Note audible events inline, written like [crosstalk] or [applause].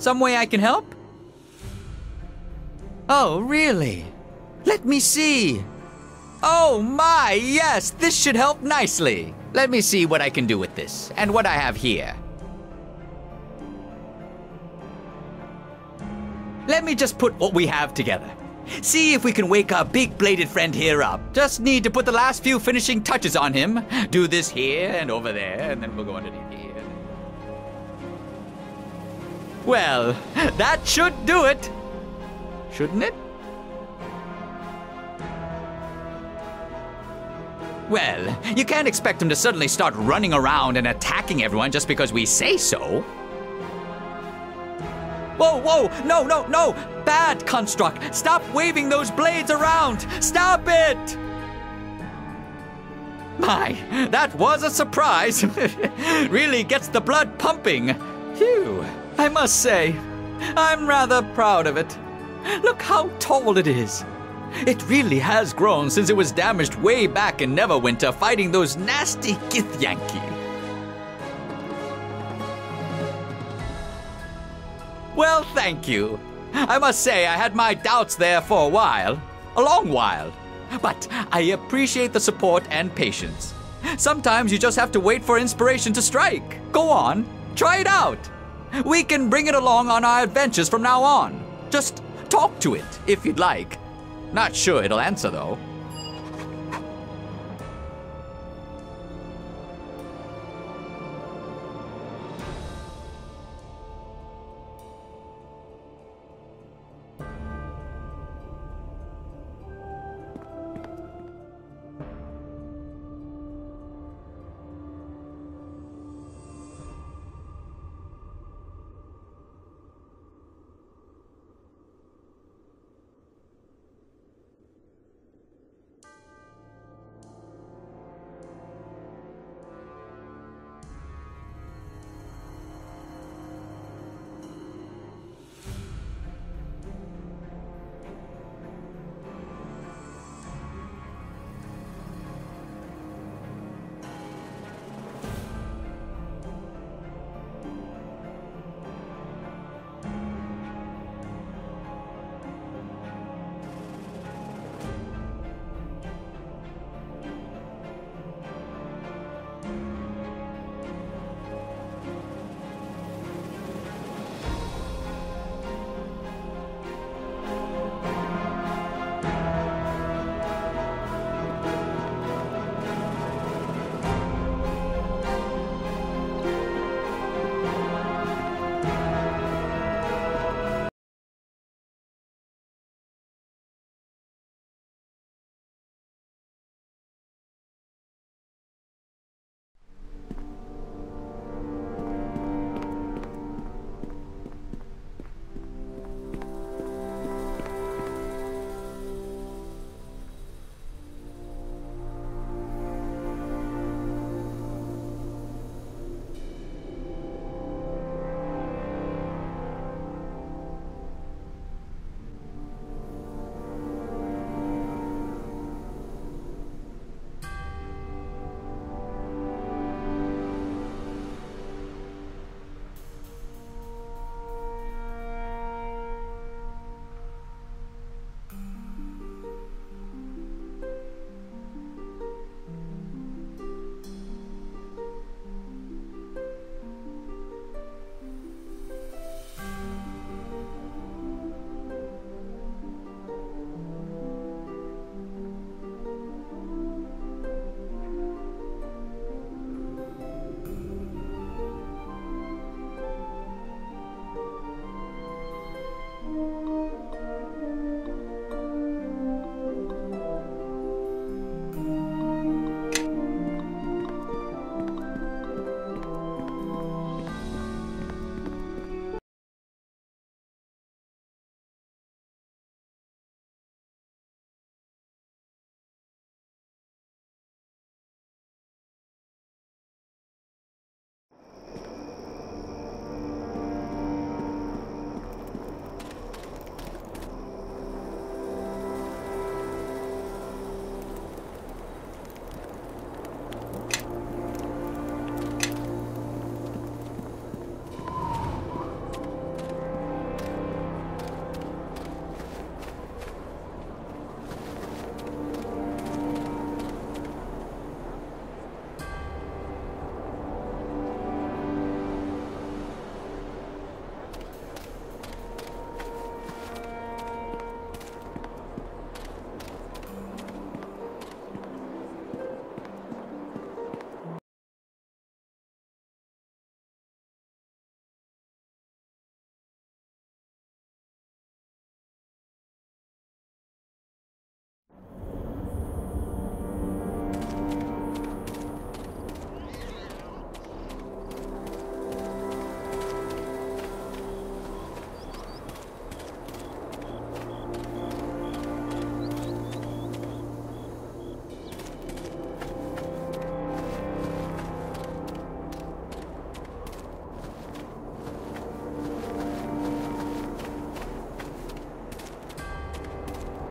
Some way I can help? Oh, really? Let me see. Oh my, yes, this should help nicely. Let me see what I can do with this and what I have here. Let me just put what we have together. See if we can wake our big bladed friend here up. Just need to put the last few finishing touches on him. Do this here and over there, and then we'll go underneath Well, that should do it. Shouldn't it? Well, you can't expect him to suddenly start running around and attacking everyone just because we say so. Whoa, whoa, no, no, no! Bad construct! Stop waving those blades around! Stop it! My, that was a surprise! [laughs] really gets the blood pumping! Phew, I must say, I'm rather proud of it. Look how tall it is! It really has grown since it was damaged way back in Neverwinter fighting those nasty Githyanki. Well, thank you. I must say, I had my doubts there for a while. A long while. But I appreciate the support and patience. Sometimes you just have to wait for inspiration to strike. Go on, try it out. We can bring it along on our adventures from now on. Just talk to it if you'd like. Not sure it'll answer though.